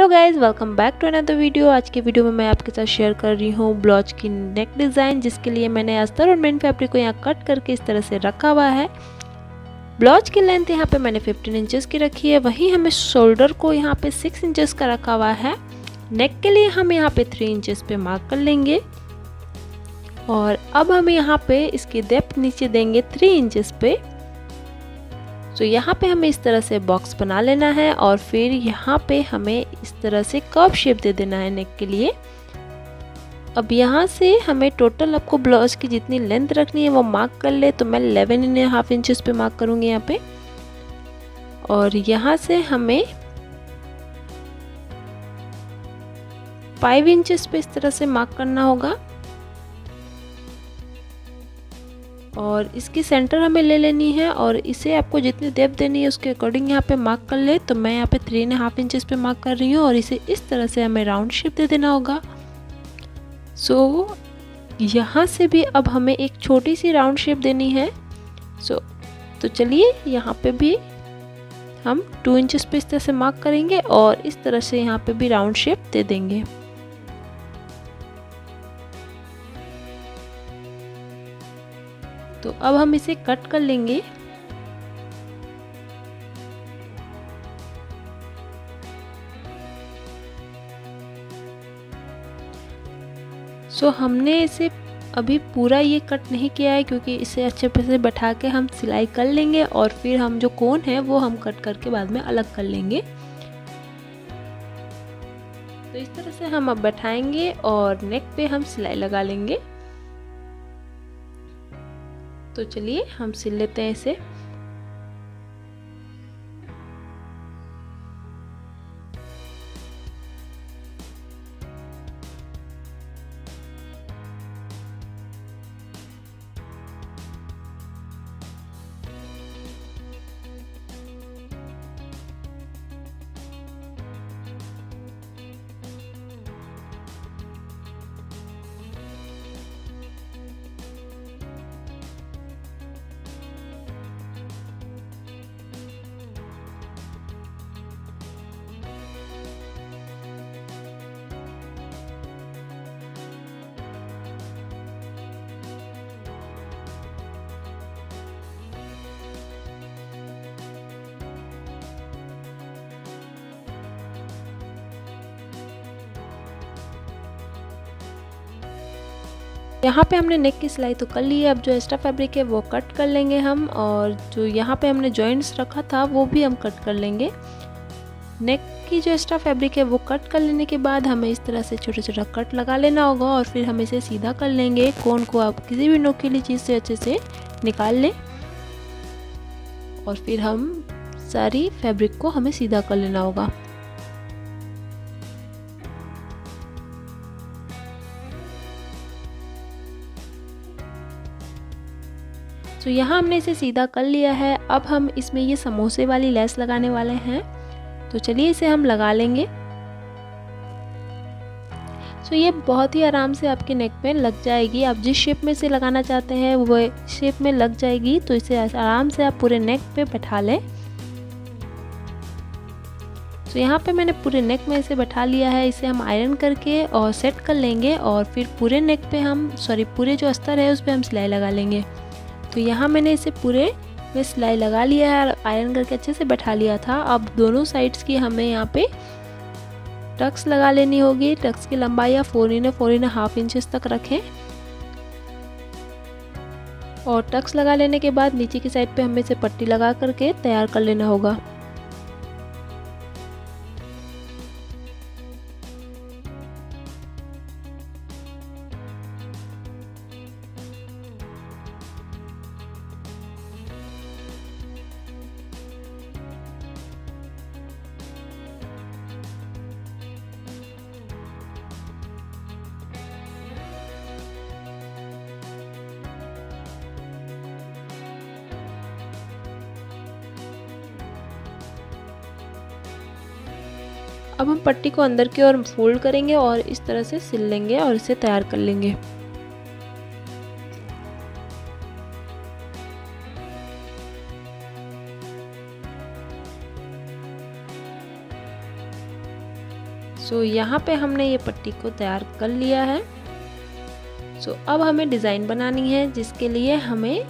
Hello guys welcome back to another video आज की video में मैं आपके साथ शेयर कर रही हूँ ब्लाउज की नेक डिज़ाइन जिसके लिए मैंने अस्तर और मेन फैब्रिक को यहाँ कट करके इस तरह से रखा हुआ है। ब्लाउज की लेंथ यहाँ पे मैंने 15 इंचेस की रखी है। वहीं हमें शोल्डर को यहाँ पे 6 इंचेस का रखा हुआ है। नेक के लिए हम यहाँ पे 3 इंचेस पे मार्क कर लेंगे। और अब हम यहाँ पे इसकी डेप्थ नीचे देंगे 3 इंचेस पे। तो यहाँ पे हमें इस तरह से बॉक्स बना लेना है और फिर यहाँ पे हमें इस तरह से कर्व शेप दे देना है नेक के लिए। अब यहाँ से हमें टोटल आपको ब्लाउज की जितनी लेंथ रखनी है वो मार्क कर ले तो मैं 11 इन हाफ़ इंचेस पे मार्क करूँगी यहाँ पे। और यहाँ से हमें फाइव इंचेस पे इस तरह से मार्क करना होगा। और इसकी सेंटर हमें ले लेनी है और इसे आपको जितनी डेप देनी है उसके अकॉर्डिंग यहाँ पे मार्क कर ले। तो मैं यहाँ पे थ्री एंड हाफ़ इंचेस पे मार्क कर रही हूँ और इसे इस तरह से हमें राउंड शेप दे देना होगा। सो so, यहाँ से भी अब हमें एक छोटी सी राउंड शेप देनी है। सो so, तो चलिए यहाँ पे भी हम टू इंचेस पे इस तरह से मार्क करेंगे और इस तरह से यहाँ पे भी राउंड शेप दे देंगे। तो अब हम इसे कट कर लेंगे। सो so, हमने इसे अभी पूरा ये कट नहीं किया है क्योंकि इसे अच्छे से बैठा के हम सिलाई कर लेंगे और फिर हम जो कोन है वो हम कट करके बाद में अलग कर लेंगे। तो इस तरह से हम अब बैठाएँगे और नेक पे हम सिलाई लगा लेंगे। तो चलिए हम सिल लेते हैं इसे। यहाँ पे हमने नेक की सिलाई तो कर ली है, अब जो एक्स्ट्रा फैब्रिक है वो कट कर लेंगे हम और जो यहाँ पे हमने जॉइंट्स रखा था वो भी हम कट कर लेंगे। नेक की जो एक्स्ट्रा फैब्रिक है वो कट कर लेने के बाद हमें इस तरह से छोटा छोटा कट लगा लेना होगा और फिर हम इसे सीधा कर लेंगे। कोन को आप किसी भी नोकीली चीज़ से अच्छे से निकाल लें और फिर हम सारी फैब्रिक को हमें सीधा कर लेना होगा। तो यहाँ हमने इसे सीधा कर लिया है। अब हम इसमें ये समोसे वाली लेस लगाने वाले हैं। तो चलिए इसे हम लगा लेंगे। तो ये बहुत ही आराम से आपके नेक में लग जाएगी। आप जिस शेप में इसे लगाना चाहते हैं, वो शेप में लग जाएगी। तो इसे आराम से आप पूरे नेक पे बैठा लें। तो यहाँ पे मैंने पूरे नेक में इसे बैठा लिया है। इसे हम आयरन करके और सेट कर लेंगे और फिर पूरे नेक पे हम सॉरी पूरे जो अस्तर है, उस पर हम सिलाई लगा लेंगे। तो यहाँ मैंने इसे पूरे में सिलाई लगा लिया है और आयरन करके अच्छे से बैठा लिया था। अब दोनों साइड्स की हमें यहाँ पे टक्स लगा लेनी होगी। टक्स की लंबाई या four and four and half inches तक रखें। और टक्स लगा लेने के बाद नीचे की साइड पे हमें इसे पट्टी लगा करके तैयार कर लेना होगा। अब हम पट्टी को अंदर की ओर फोल्ड करेंगे और इस तरह से सिल लेंगे और इसे तैयार कर लेंगे। सो so, यहाँ पे हमने ये पट्टी को तैयार कर लिया है। सो so, अब हमें डिज़ाइन बनानी है जिसके लिए हमें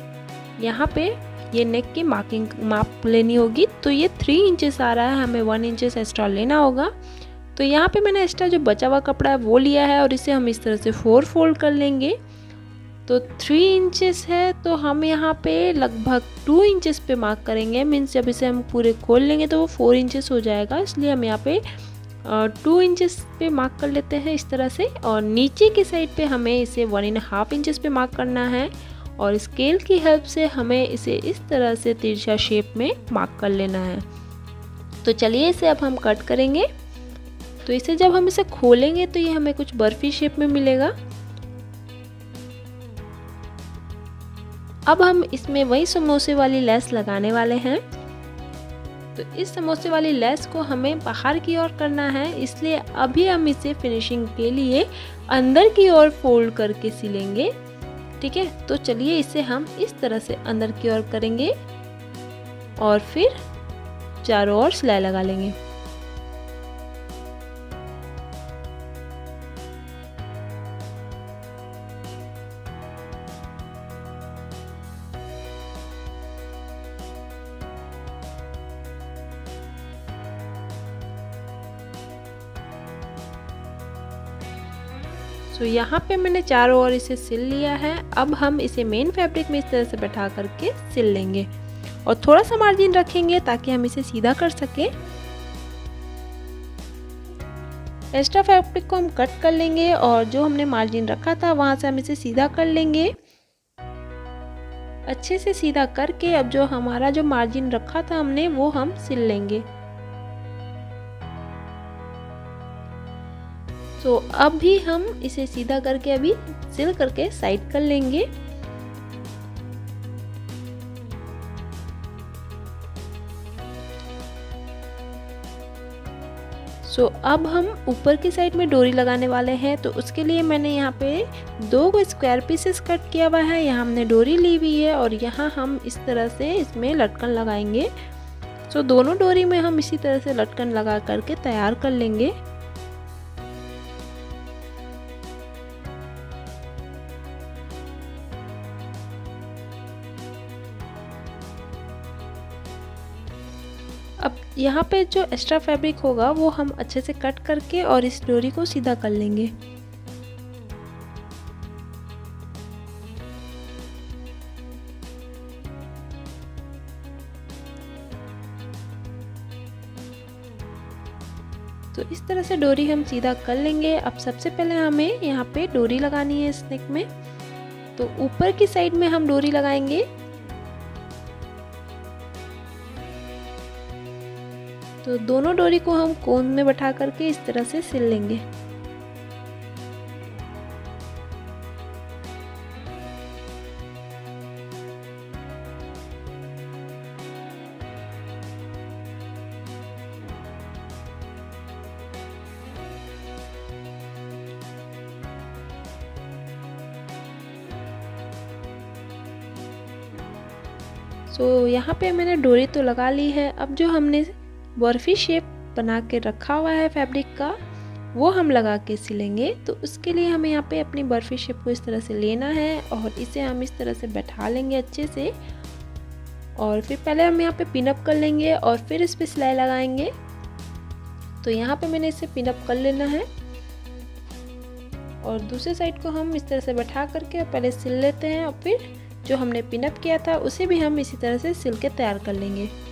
यहाँ पे ये नेक की मार्किंग माप लेनी होगी। तो ये थ्री इंचेस आ रहा है, हमें वन इंचेस एक्स्ट्रा लेना होगा। तो यहाँ पे मैंने एक्स्ट्रा जो बचा हुआ कपड़ा है, वो लिया है और इसे हम इस तरह से फोर फोल्ड कर लेंगे। तो थ्री इंचेस है तो हम यहाँ पे लगभग टू इंचेस पे मार्क करेंगे। मीन्स जब इसे हम पूरे खोल लेंगे तो वो फोर इंचेस हो जाएगा। इसलिए हम यहाँ पे टू इंचेस पे मार्क कर लेते हैं इस तरह से। और नीचे की साइड पे हमें इसे वन एंड हाफ़ इंचेस पे मार्क करना है। और स्केल की हेल्प से हमें इसे इस तरह से तिरछा शेप में मार्क कर लेना है। तो चलिए इसे अब हम कट करेंगे। तो इसे जब हम इसे खोलेंगे तो ये हमें कुछ बर्फ़ी शेप में मिलेगा। अब हम इसमें वही समोसे वाली लेस लगाने वाले हैं। तो इस समोसे वाली लेस को हमें बाहर की ओर करना है, इसलिए अभी हम इसे फिनिशिंग के लिए अंदर की ओर फोल्ड करके सिलेंगे। ठीक है? तो चलिए इसे हम इस तरह से अंदर की ओर करेंगे और फिर चारों ओर सिलाई लगा लेंगे। तो यहाँ पे मैंने चारों ओर इसे सिल लिया है। अब हम इसे मेन फैब्रिक में इस तरह से बैठा करके सिल लेंगे। और थोड़ा सा मार्जिन रखेंगे ताकि हम इसे सीधा कर सकें। एक्स्ट्रा फैब्रिक को हम कट कर लेंगे और जो हमने मार्जिन रखा था, वहाँ से हम इसे सीधा कर लेंगे। अच्छे से सीधा करके अब जो हमारा जो मार्जिन रखा था हमने, वो हम सिल लेंगे। तो अब भी हम इसे सीधा करके अभी सिल करके साइड कर लेंगे। सो so, अब हम ऊपर की साइड में डोरी लगाने वाले हैं तो उसके लिए मैंने यहाँ पे दो को स्क्वायर पीसेस कट किया हुआ है। यहाँ हमने डोरी ली हुई है और यहाँ हम इस तरह से इसमें लटकन लगाएँगे। सो so, दोनों डोरी में हम इसी तरह से लटकन लगा करके तैयार कर लेंगे। अब यहाँ पे जो एक्स्ट्रा फैब्रिक होगा, वो हम अच्छे से कट करके और इस डोरी को सीधा कर लेंगे। तो इस तरह से डोरी हम सीधा कर लेंगे। अब सबसे पहले हमें यहाँ पे डोरी लगानी है स्नेक में। तो ऊपर की साइड में हम डोरी लगाएँगे। तो दोनों डोरी को हम कोन में बैठा करके इस तरह से सिल लेंगे। So, यहाँ पे मैंने डोरी तो लगा ली है। अब जो हमने बर्फ़ी शेप बना के रखा हुआ है फैब्रिक का। वो हम लगा के सिलेंगे। तो उसके लिए हमें यहाँ पे अपनी बर्फ़ी शेप को इस तरह से लेना है और इसे हम इस तरह से बैठा लेंगे अच्छे से। और फिर पहले हम यहाँ पे पिनअप कर लेंगे और फिर इस पर सिलाई लगाएँगे। तो यहाँ पे मैंने इसे पिनअप कर लेना है। और दूसरे साइड को हम इस तरह से बैठा करके पहले सिल लेते हैं और फिर जो हमने पिनअप किया था उसे भी हम इसी तरह से सिल के तैयार कर लेंगे।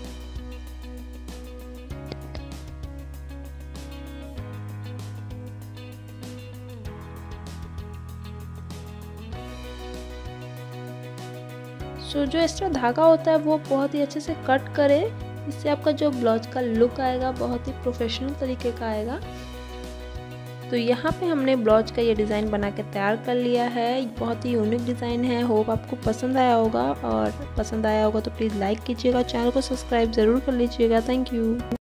सो जो एक्स्ट्रा धागा होता है, वो बहुत ही अच्छे से कट करें। इससे आपका जो ब्लाउज का लुक आएगा, बहुत ही प्रोफेशनल तरीके का आएगा। तो यहाँ पे हमने ब्लाउज का ये डिज़ाइन बना के तैयार कर लिया है। बहुत ही यूनिक डिज़ाइन है। होप आपको पसंद आया होगा। और पसंद आया होगा तो प्लीज़ लाइक कीजिएगा। चैनल को सब्सक्राइब ज़रूर कर लीजिएगा। Thank you